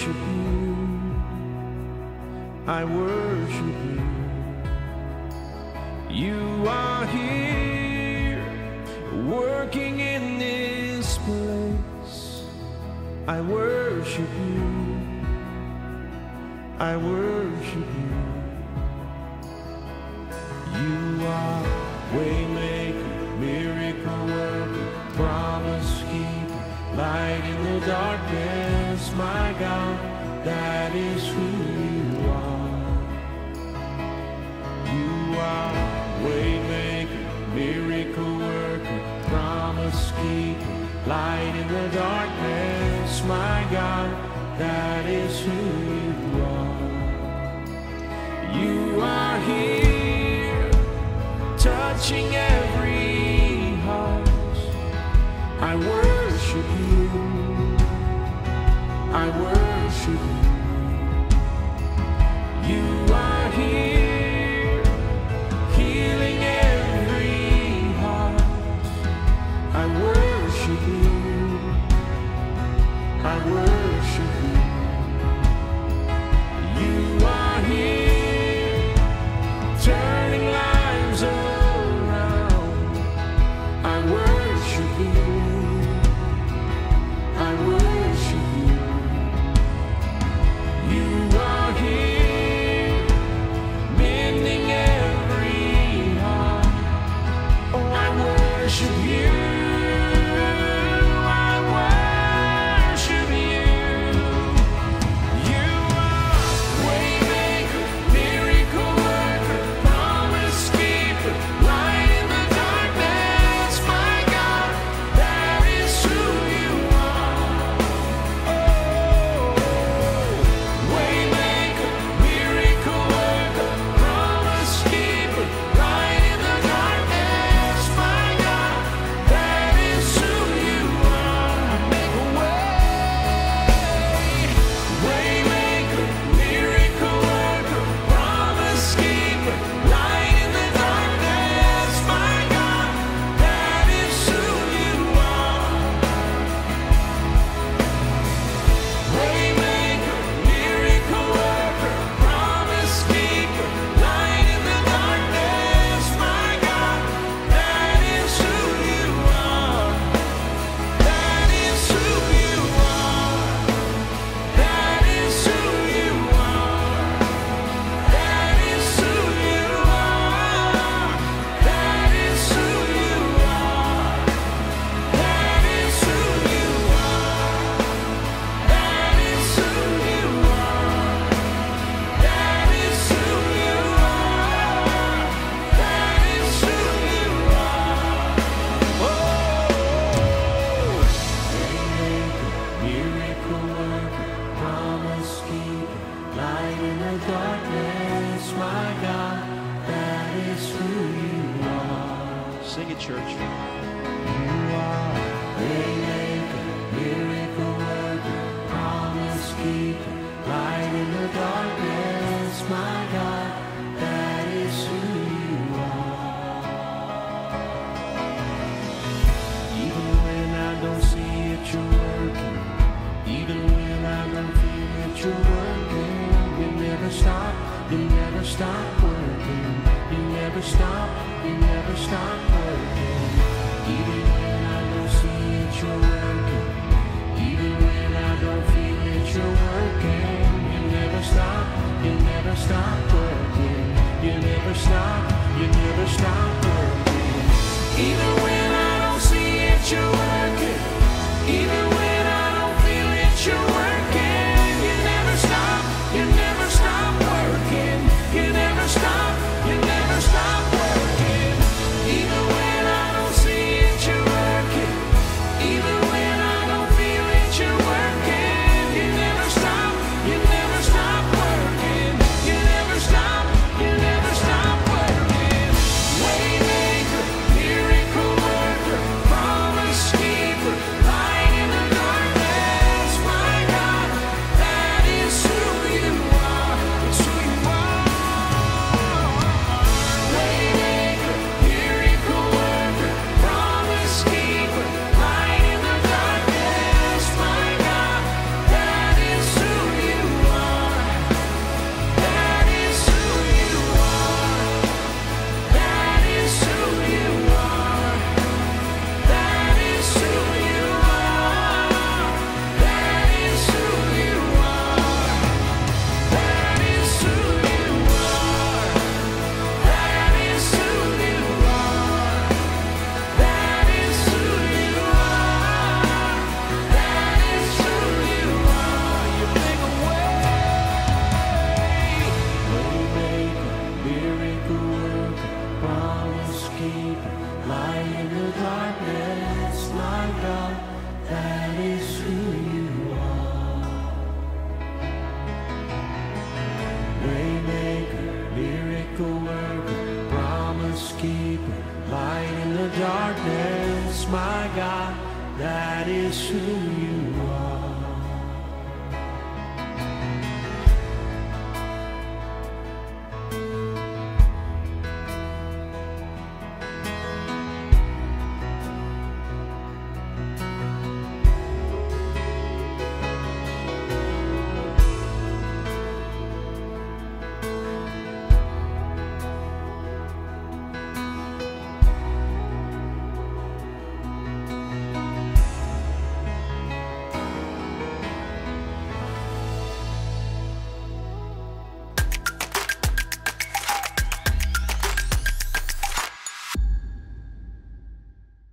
worship you. I worship you. You are here, working in this place. I worship you. I worship you. You are waymaker, miracle worker, promise keeper, light in the darkness, my God, that is who you are. You are waymaker, miracle worker, promise keeper, light in the darkness, my God, that is who you are. You are here, touching every heart. I worship the word. Darkness, my God, that is who you are. Sing it, church. You are waymaker, miracle worker, promise keeper, light in the darkness, my God, stop working. You never stop, you never stop working. That is who you